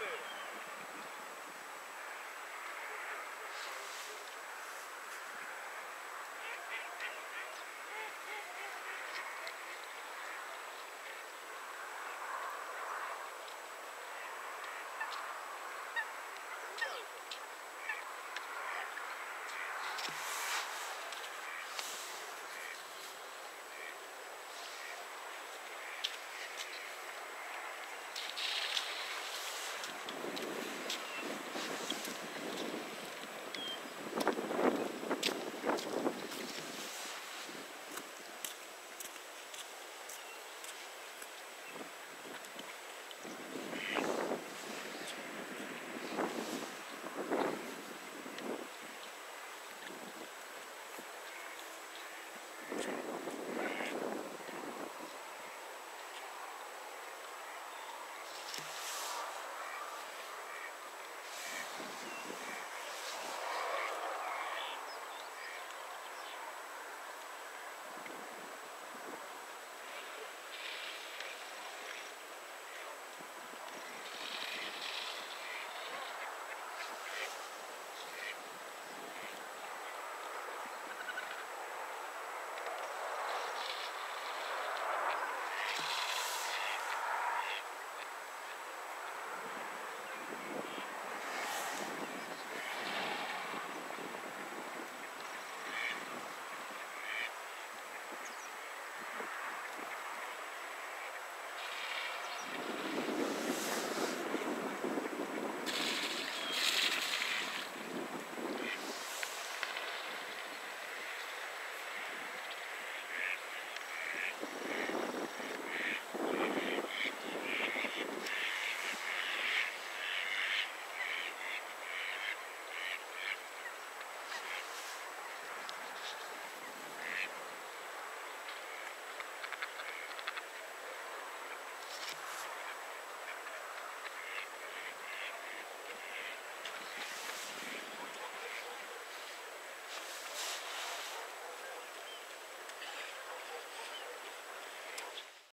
there.